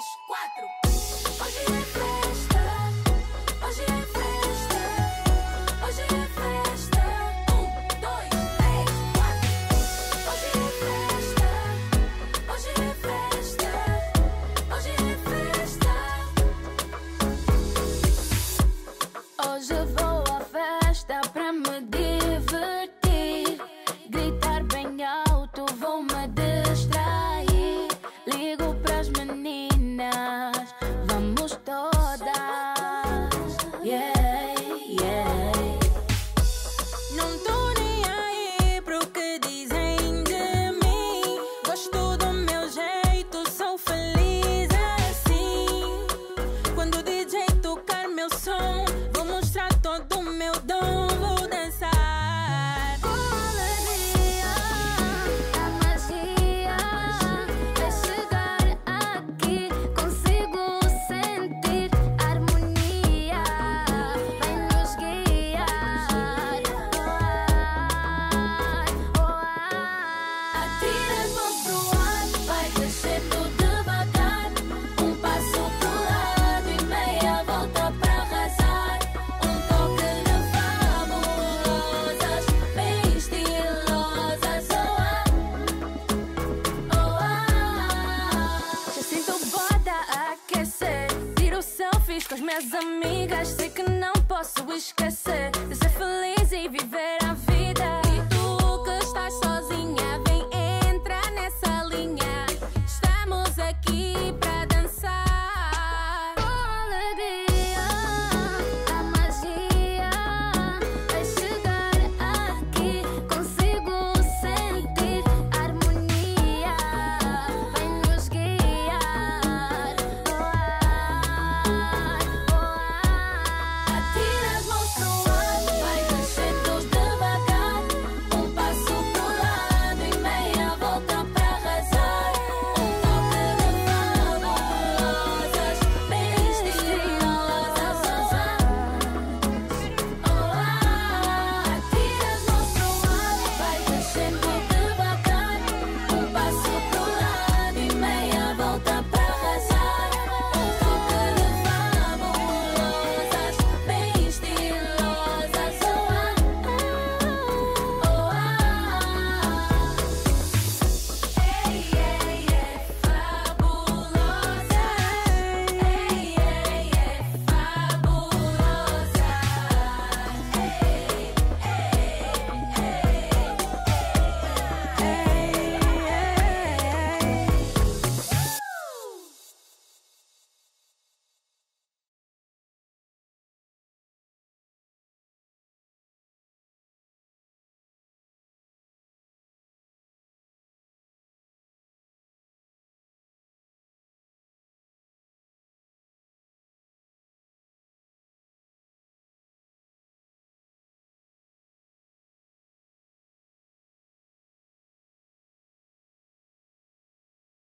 três, quatro. Hoje é festa, hoje é festa, hoje é festa. Um, dois, três, quatro. Hoje é festa, hoje é festa, hoje é festa. Hoje eu vou à festa pra me divertir, gritar bem alto, vou me com as minhas amigas. Sei que não posso esquecer de ser feliz e viver a vida. E tu que estás sozinha, vem entrar nessa linha. Estamos aqui pra.